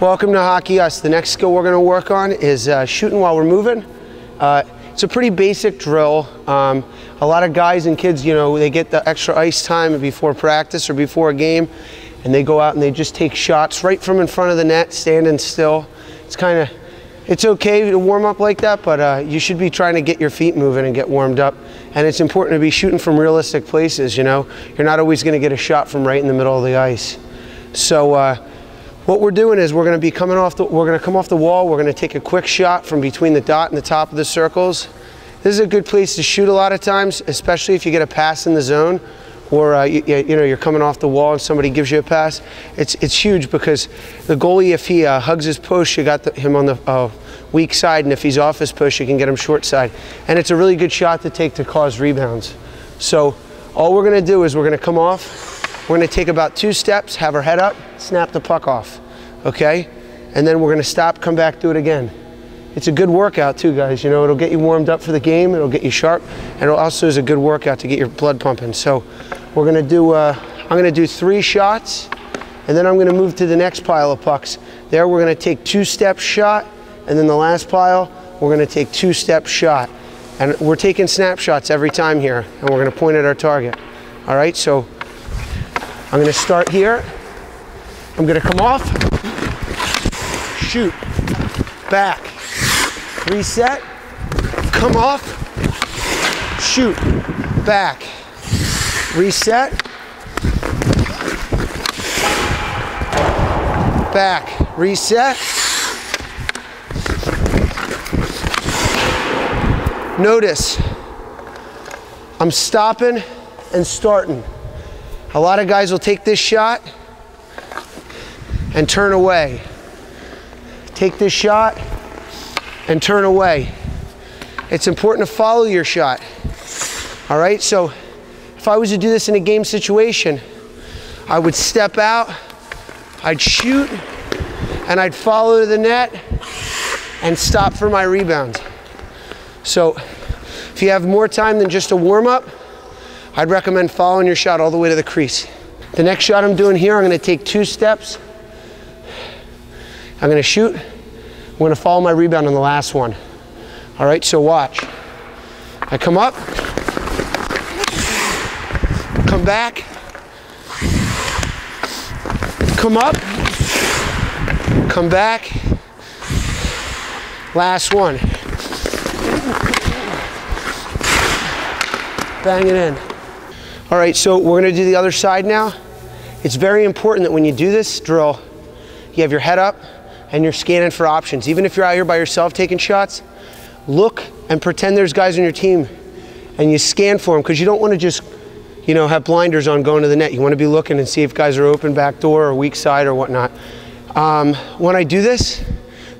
Welcome to Hockey Us. The next skill we're going to work on is uh, shooting while we're moving. Uh, it's a pretty basic drill. Um, a lot of guys and kids, you know, they get the extra ice time before practice or before a game, and they go out and they just take shots right from in front of the net, standing still. It's kind of, it's okay to warm up like that, but uh, you should be trying to get your feet moving and get warmed up. And it's important to be shooting from realistic places, you know. You're not always going to get a shot from right in the middle of the ice. So uh, what we're doing is we're going to be coming off the, we're to come off the wall. We're going to take a quick shot from between the dot and the top of the circles. This is a good place to shoot a lot of times, especially if you get a pass in the zone or uh, you, you, know you're coming off the wall and somebody gives you a pass. It's it's huge because the goalie, if he uh, hugs his post, you got the, him on the uh, weak side, and if he's off his push, you can get him short side. And it's a really good shot to take to cause rebounds. So all we're going to do is we're going to come off we're gonna take about two steps, have our head up, snap the puck off, okay? And then we're gonna stop, come back, do it again. It's a good workout too, guys. You know, it'll get you warmed up for the game, it'll get you sharp, and it also is a good workout to get your blood pumping. So we're gonna do, uh, I'm gonna do three shots, and then I'm gonna move to the next pile of pucks. There we're gonna take two step shot, and then the last pile, we're gonna take two step shot. And we're taking snapshots every time here, and we're gonna point at our target. All right, so I'm gonna start here. I'm gonna come off, shoot, back, reset, come off, shoot, back, reset, back, reset. Notice, I'm stopping and starting. A lot of guys will take this shot and turn away. Take this shot and turn away. It's important to follow your shot. All right, so if I was to do this in a game situation, I would step out, I'd shoot, and I'd follow the net and stop for my rebound. So if you have more time than just a warm up, I'd recommend following your shot all the way to the crease. The next shot I'm doing here, I'm gonna take two steps. I'm gonna shoot. I'm gonna follow my rebound on the last one. All right, so watch. I come up, come back, come up, come back, last one. Bang it in. All right, so we're gonna do the other side now. It's very important that when you do this drill, you have your head up and you're scanning for options. Even if you're out here by yourself taking shots, look and pretend there's guys on your team and you scan for them because you don't want to just, you know, have blinders on going to the net. You want to be looking and see if guys are open back door or weak side or whatnot. Um, when I do this,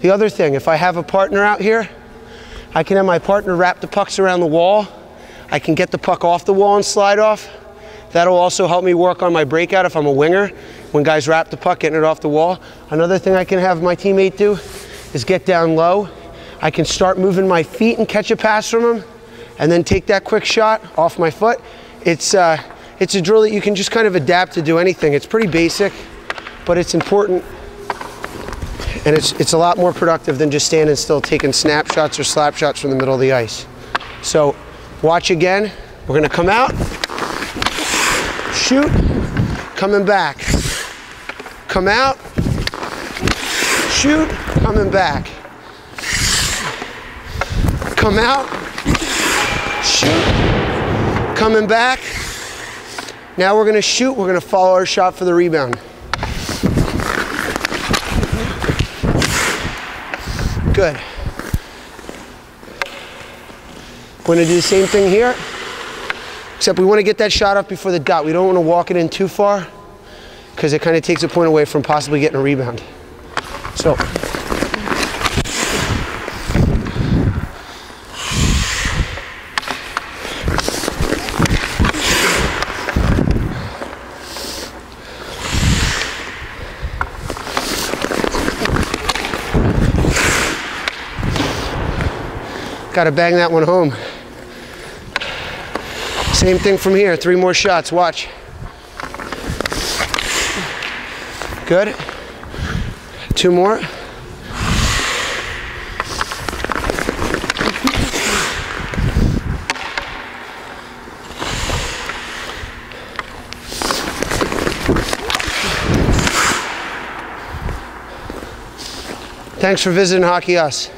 the other thing, if I have a partner out here, I can have my partner wrap the pucks around the wall. I can get the puck off the wall and slide off. That'll also help me work on my breakout if I'm a winger. When guys wrap the puck, getting it off the wall. Another thing I can have my teammate do is get down low. I can start moving my feet and catch a pass from him and then take that quick shot off my foot. It's, uh, it's a drill that you can just kind of adapt to do anything. It's pretty basic, but it's important and it's, it's a lot more productive than just standing still taking snapshots or slap shots from the middle of the ice. So watch again. We're gonna come out shoot, coming back. Come out, shoot, coming back. Come out, shoot, coming back. Now we're gonna shoot, we're gonna follow our shot for the rebound. Good. We're gonna do the same thing here. Except we want to get that shot up before the dot. We don't want to walk it in too far because it kind of takes a point away from possibly getting a rebound. So. Got to bang that one home. Same thing from here, three more shots, watch. Good. Two more. Thanks for visiting Hockey Us.